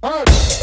Party.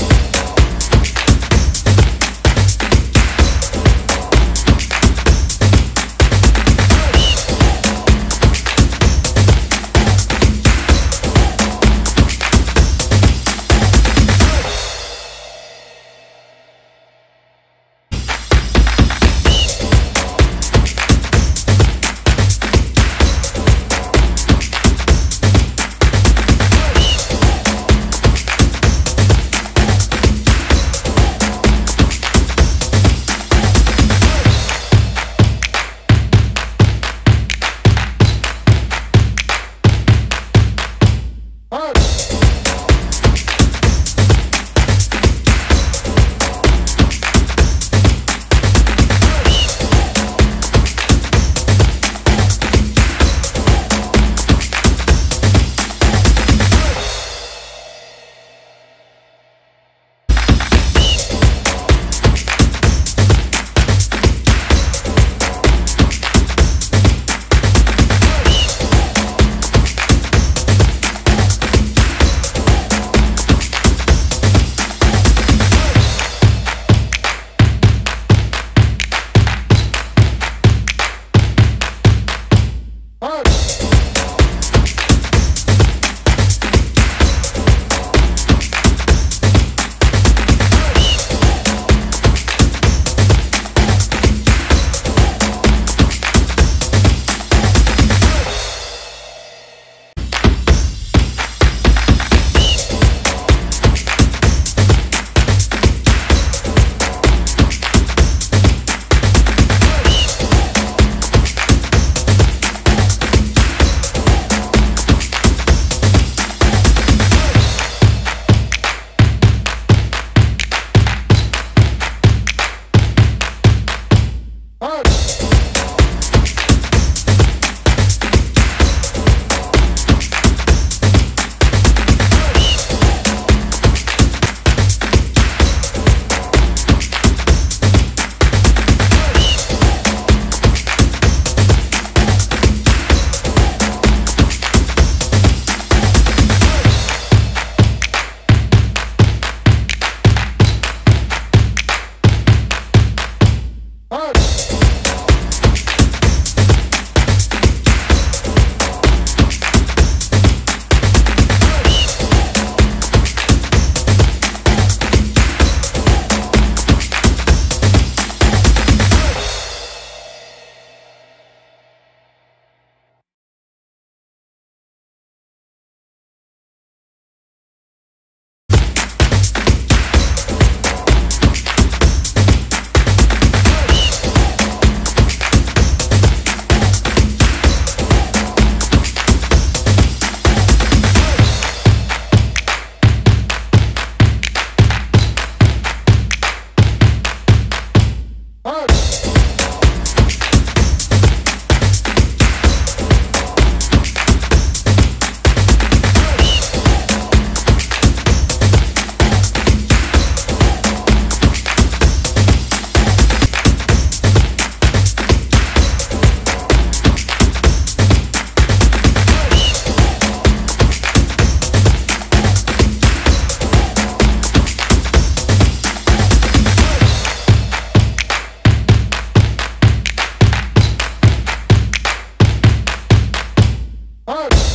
Hey!